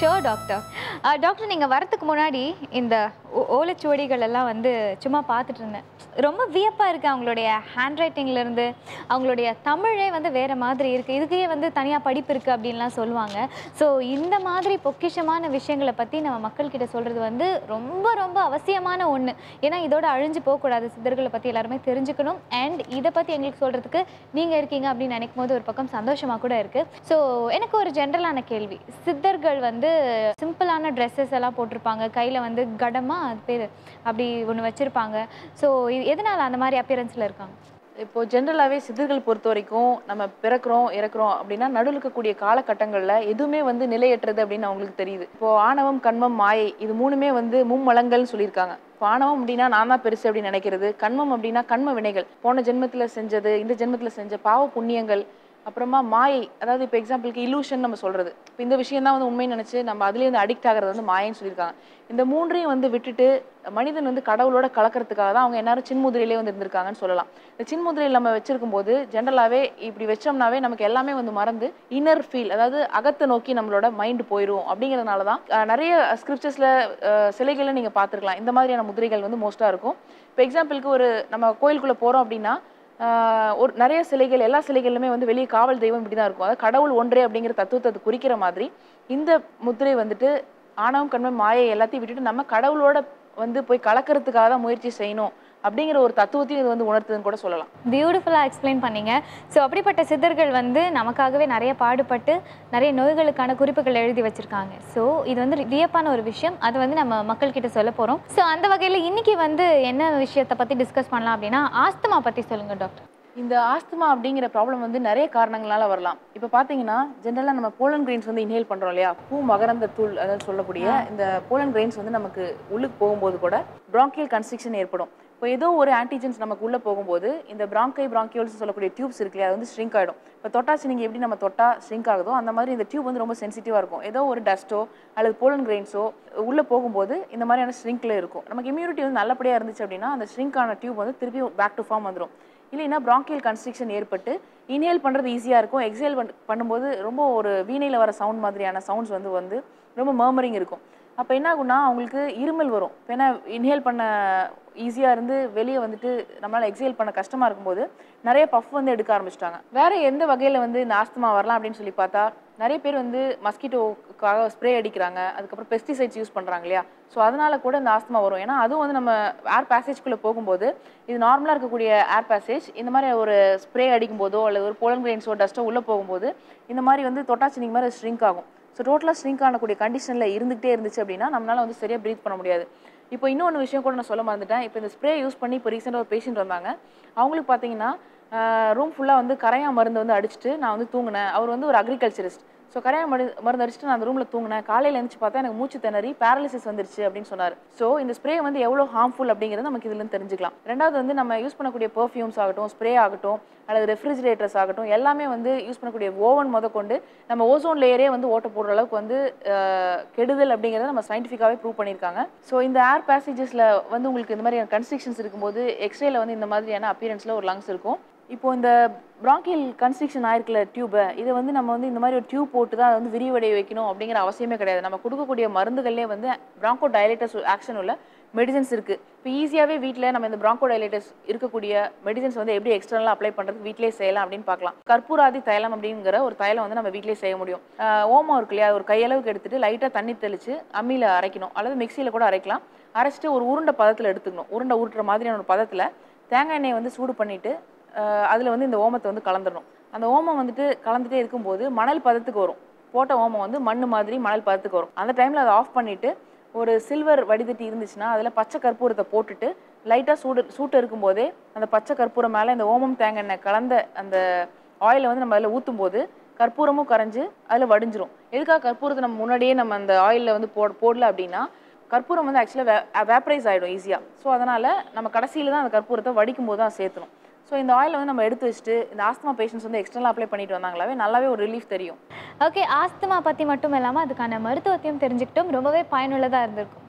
Sure doctor doctor நீங்கள் வரத்துக்கு முன்னாடி இந்த ஓலைச்சுவடிகள் எல்லாம் வந்து சும்மா பார்த்துட்டு இருந்தேன். ரொம்ப வியப்பாக இருக்குது அவங்களுடைய ஹேண்ட் ரைட்டிங்லேருந்து அவங்களுடைய தமிழே வந்து வேறு மாதிரி இருக்குது இதுக்கே வந்து தனியாக படிப்பு இருக்குது அப்படின்லாம் சொல்லுவாங்க. ஸோ இந்த மாதிரி பொக்கிஷமான விஷயங்களை பற்றி நம்ம மக்கள்கிட்ட சொல்கிறது வந்து ரொம்ப ரொம்ப அவசியமான ஒன்று ஏன்னா இதோட அழிஞ்சு போகக்கூடாது சித்தர்களை பற்றி எல்லாருமே தெரிஞ்சுக்கணும். அண்ட் இதை பற்றி எங்களுக்கு சொல்கிறதுக்கு நீங்கள் இருக்கீங்க அப்படின்னு நினைக்கும் போது ஒரு பக்கம் சந்தோஷமாக கூட இருக்குது ஸோ எனக்கு ஒரு ஜென்ரலான கேள்வி. சித்தர்கள் வந்து சிம்பிளான ட்ரெஸ்ஸஸ் எல்லாம் போட்டிருப்பாங்க. கையில் வந்து கடமாக அது பேர். அப்படி ஒன்று வச்சுருப்பாங்க. ஸோ எதனால் அந்த மாதிரி அப்பியரன்ஸில் இருக்காங்க? இப்போ ஜென்ரலாகவே சித்தர்கள் பொறுத்த வரைக்கும் நம்ம பிறக்கிறோம் இறக்குறோம் அப்படின்னா நடுவில் இருக்கக்கூடிய காலகட்டங்களில் எதுவுமே வந்து நிலையற்றது அப்படின்னு அவங்களுக்கு தெரியுது. இப்போ ஆணவம் கண்மம் மாயை இது மூணுமே வந்து மும்மலங்கள்னு சொல்லியிருக்காங்க. இப்போ ஆணவம் அப்படின்னா நான் தான் பெருசு அப்படின்னு நினைக்கிறது. கண்மம் அப்படின்னா கண்ம வினைகள். போன ஜென்மத்தில் செஞ்சது இந்த ஜென்மத்தில் செஞ்ச பாவ புண்ணியங்கள் அப்புறமா மாயை அதாவது இப்போ எக்ஸாம்பிளுக்கு இலூஷன் நம்ம சொல்றது. இப்போ இந்த விஷயம் தான் வந்து உண்மைன்னு நினச்சி நம்ம அதுலேயே வந்து அடிக்ட் ஆகிறது வந்து மாயன்னு சொல்லியிருக்காங்க. இந்த மூன்றையும் வந்து விட்டுட்டு மனிதன் வந்து கடவுளோட கலக்கிறதுக்காக தான் அவங்க எல்லாரும் சின்முதிரையிலே வந்து இருந்திருக்காங்கன்னு சொல்லலாம். இந்த சின்முதிரையில் நம்ம வச்சிருக்கும் போது ஜென்ரலாகவே இப்படி வச்சோம்னாவே நமக்கு எல்லாமே வந்து மறந்து இன்னர் ஃபீல் அதாவது அகத்தை நோக்கி நம்மளோட மைண்ட் போயிடும் அப்படிங்கிறதுனால தான் நிறைய ஸ்கிரிப்சர்ஸில் சிலைகளை நீங்கள் பார்த்துருக்கலாம். இந்த மாதிரியான முதிரைகள் வந்து மோஸ்ட்டாக இருக்கும். இப்போ எக்ஸாம்பிளுக்கு ஒரு நம்ம கோயிலுக்குள்ளே போகிறோம் அப்படின்னா ஒரு நிறைய சிலைகள் எல்லா சிலைகளிலுமே வந்து வெளியே காவல் தெய்வம் இப்படி தான் இருக்கும். அதாவது கடவுள் ஒன்றே அப்படிங்கிற தத்துவத்தை அது குறிக்கிற மாதிரி இந்த முத்திரை வந்துட்டு ஆணவம் கண்மம் மாயை எல்லாத்தையும் விட்டுட்டு நம்ம கடவுளோட வந்து போய் கலக்கிறதுக்காக தான் முயற்சி செய்யணும். அப்படிங்கிற ஒரு தத்துவத்தையும் இது வந்து உணர்த்துதுன்னு கூட சொல்லலாம். பியூட்டிஃபுல்லாக எக்ஸ்பிளைன் பண்ணீங்க. ஸோ அப்படிப்பட்ட சித்தர்கள் வந்து நமக்காகவே நிறைய பாடுபட்டு நிறைய நோய்களுக்கான குறிப்புகள் எழுதி வச்சிருக்காங்க. ஸோ இது வந்து வியப்பான ஒரு விஷயம். அது வந்து நம்ம மக்கள்கிட்ட சொல்ல போகிறோம் ஸோ அந்த வகையில் இன்னைக்கு வந்து என்ன விஷயத்தை பற்றி டிஸ்கஸ் பண்ணலாம் அப்படின்னா ஆஸ்துமா பற்றி சொல்லுங்க டாக்டர் இந்த ஆஸ்துமா அப்படிங்கிற ப்ராப்ளம் வந்து நிறைய காரணங்களால வரலாம். இப்போ பார்த்தீங்கன்னா ஜென்ரலாக நம்ம போலன் கிரெயின்ஸ் வந்து இன்ஹேல் பண்ணுறோம் இல்லையா? பூ மகரந்த தூள் அதாவது சொல்லக்கூடிய இந்த போலன் கிரெயின்ஸ் வந்து நமக்கு உள்ளுக்கு போகும்போது கூட ப்ராங்கியல் கன்ஸ்ட்ரிக்ஷன் ஏற்படும். இப்போ ஏதோ ஒரு ஆன்டிஜென்ஸ் நமக்கு உள்ளே போகும்போது இந்த பிராங்கை பிராங்கியோல்ஸ் சொல்லக்கூடிய டியூப்ஸ் இருக்கு இல்லையா அது வந்து ஸ்ட்ரிங்க் ஆகிடும் இப்போ தொட்டாச்சு நீங்கள் எப்படி நம்ம தொட்டா ஸ்ட்ரிங்க் ஆகுதோ அந்த மாதிரி இந்த டியூப் வந்து ரொம்ப சென்சிட்டிவாக இருக்கும். ஏதோ ஒரு டஸ்ட்டோ அல்லது போலன் கிரெயின்ஸோ உள்ளே போகும்போது இந்த மாதிரியான ஸ்ட்ரிங்கில் இருக்கும். நமக்கு இம்யூனிட்டி வந்து நல்லபடியாக இருந்துச்சு அப்படின்னா அந்த ஷ்ரிங்கான டியூப் வந்து திருப்பி பேக் டு ஃபார்ம் வந்துடும் இல்லைன்னா பிராங்கியல் கன்ஸ்ட்ரிக்ஷன் ஏற்பட்டு இன்ஹேல் பண்ணுறது ஈஸியாக இருக்கும். எக்ஸேல் பண் பண்ணும்போது ரொம்ப ஒரு வீணையில் வர சவுண்ட் மாதிரியான சவுண்ட்ஸ் வந்து வந்து ரொம்ப மர்மரிங் இருக்கும். அப்போ என்ன ஆகும்னா அவங்களுக்கு இருமல் வரும். இப்போ ஏன்னா இன்ஹேல் பண்ண ஈஸியாக இருந்து வெளியே வந்துட்டு நம்மளால் எக்ஸேல் பண்ண கஷ்டமாக இருக்கும்போது நிறைய பஃப் வந்து எடுக்க ஆரம்பிச்சிட்டாங்க. வேற எந்த வகையில் வந்து இந்த ஆஸ்துமா வரலாம் அப்படின்னு சொல்லி பார்த்தா நிறைய பேர் வந்து மஸ்கிட்டோக்காக ஸ்ப்ரே அடிக்கிறாங்க. அதுக்கப்புறம் பெஸ்டிசைட்ஸ் யூஸ் பண்ணுறாங்க இல்லையா? ஸோ அதனால கூட இந்த ஆஸ்துமா வரும். ஏன்னா அதுவும் வந்து நம்ம ஏர் பேசேஜ்குள்ளே போகும்போது இது நார்மலாக இருக்கக்கூடிய ஏர் பேசேஜ் இந்த மாதிரி ஒரு ஸ்ப்ரே அடிக்கும் போதோ அல்லது ஒரு போலன் கிரெயின்ஸோ டஸ்ட்டோ உள்ளே போகும்போது இந்த மாதிரி வந்து தொட்டாச்சினிக்கு மாதிரி ஸ்ட்ரிங்க் ஆகும். ஸோ டோட்டலாக ஸ்ட்ரிங்க் ஆனக்கூடிய கண்டிஷனில் இருந்துகிட்டே இருந்துச்சு அப்படின்னா நம்மளால் வந்து சரியாக ப்ரீத் பண்ண முடியாது. இப்போ இன்னொன்று விஷயம் கூட நான் சொல்ல மறந்துட்டேன். இப்போ இந்த ஸ்ப்ரே யூஸ் பண்ணி இப்போ ரீசெண்டாக ஒரு பேஷண்ட் வந்தாங்க. அவங்களுக்கு பார்த்தீங்கன்னா ரூம் ஃபுல்லாக வந்து கரையா மருந்து வந்து அடிச்சுட்டு நான் வந்து தூங்கினேன். அவர் வந்து ஒரு அக்ரிகல்ச்சரிஸ்ட் ஸோ கரையா மரு மருந்து அடிச்சுட்டு நான் அந்த ரூமில் தூங்கினேன். காலையில் எழுந்துச்சு பார்த்தா எனக்கு மூச்சு திணறி பேரலிசிஸ் வந்துருச்சு அப்படின்னு சொன்னார். ஸோ இந்த ஸ்ப்ரே வந்து எவ்வளோ ஹார்ம்ஃபுல் அப்படிங்கிறது நமக்கு இதுலேருந்து தெரிஞ்சுக்கலாம். ரெண்டாவது வந்து நம்ம யூஸ் பண்ணக்கூடிய பெர்ஃப்யூம்ஸ் ஆகட்டும் ஸ்ப்ரே ஆகட்டும் அல்லது ரெஃப்ரிஜிரேட்டர்ஸ் ஆகட்டும் எல்லாமே வந்து யூஸ் பண்ணக்கூடிய ஓவன் முதற்கொண்டு நம்ம ஓசோன் லேயரே வந்து ஓட்ட போடுற அளவுக்கு வந்து கெடுதல் அப்படிங்கிறத நம்ம சயின்டிஃபிக்காகவே ப்ரூவ் பண்ணியிருக்காங்க. ஸோ இந்த ஏர் பேசேஜஸில் வந்து உங்களுக்கு இந்த மாதிரியான கன்ஸ்ட்ரிக்ஷன்ஸ் இருக்கும்போது எக்ஸ்ரேல வந்து இந்த மாதிரியான அப்பியரன்ஸில் ஒரு லங்ஸ் இருக்கும். இப்போ இந்த பிராங்கியல் கன்ஸ்ட்ரக்ஷன் ஆயிருக்கல டியூபை இதை வந்து நம்ம வந்து இந்த மாதிரி ஒரு டியூப் போட்டு தான் அதை வந்து விரிவடைய வைக்கணும் அப்படிங்கிற அவசியமே கிடையாது. நம்ம கொடுக்கக்கூடிய மருந்துகள்லேயே வந்து பிராங்கோ டயலேட்டர்ஸ் ஆக்ஷன் உள்ள மெடிசன்ஸ் இருக்குது இப்போ ஈஸியாகவே வீட்டில் நம்ம இந்த பிராங்கோ டயலேட்டர்ஸ் இருக்கக்கூடிய மெடிசன்ஸ் வந்து எப்படி எக்ஸ்டர்னலாக அப்ளை பண்ணுறது வீட்டிலே செய்யலாம் அப்படின்னு பார்க்கலாம். கற்பூராதி தைலம் அப்படிங்கிற ஒரு தைலம் வந்து நம்ம வீட்டிலே செய்ய முடியும். ஓமம் இருக்கு இல்லையா ஒரு கையளவுக்கு எடுத்துட்டு லைட்டாக தண்ணி தெளித்து அம்மியில் அரைக்கணும். அல்லது மிக்சியில் கூட அரைக்கலாம். அரைச்சிட்டு ஒரு உருண்டை பதத்தில் எடுத்துக்கணும். உருண்டை உருட்டுற மாதிரியான ஒரு பதத்தில் தேங்காய் எண்ணெயை வந்து சூடு பண்ணிவிட்டு அதில் வந்து இந்த ஓமத்தை வந்து கலந்துடணும். அந்த ஓமம் வந்துட்டு கலந்துட்டே இருக்கும்போது மணல் பதத்துக்கு வரும். போட்ட ஓமம் வந்து மண் மாதிரி மணல் பதத்துக்கு வரும். அந்த டைமில் அதை ஆஃப் பண்ணிவிட்டு ஒரு சில்வர் வடிதட்டி இருந்துச்சுன்னா அதில் பச்சை கற்பூரத்தை போட்டுட்டு லைட்டாக சூடு சூட்டு இருக்கும்போதே அந்த பச்சை கற்பூரம் மேலே இந்த ஓமம் தேங்காய் எண்ணெய் கலந்த அந்த ஆயிலை வந்து நம்ம அதில் ஊற்றும் போது கற்பூரமும் கரைஞ்சு அதில் வடிஞ்சிரும். எதுக்காக கற்பூரத்தை நம்ம முன்னாடியே நம்ம அந்த ஆயிலில் வந்து போட போடல அப்படின்னா கற்பூரம் வந்து ஆக்சுவலாக வேப்ரைஸ் ஆகிடும் ஈஸியாக ஸோ அதனால் நம்ம கடைசியில் தான் அந்த கற்பூரத்தை வடிக்கும் போது தான் சேர்த்தணும். ஸோ இந்த ஆயில் வந்து நம்ம எடுத்து வச்சுட்டு இந்த ஆஸ்துமா பேஷண்ட்ஸ் வந்து எக்ஸ்டர்னல் அப்ளை பண்ணிட்டு வந்தாங்களாவே நல்லாவே ஒரு ரிலீஃப் தெரியும். ஓகே ஆஸ்துமா பற்றி மட்டும் இல்லாமல் அதுக்கான மருத்துவத்தையும் தெரிஞ்சுக்கிட்டோம் ரொம்பவே பயனுள்ளதாக இருந்திருக்கும்.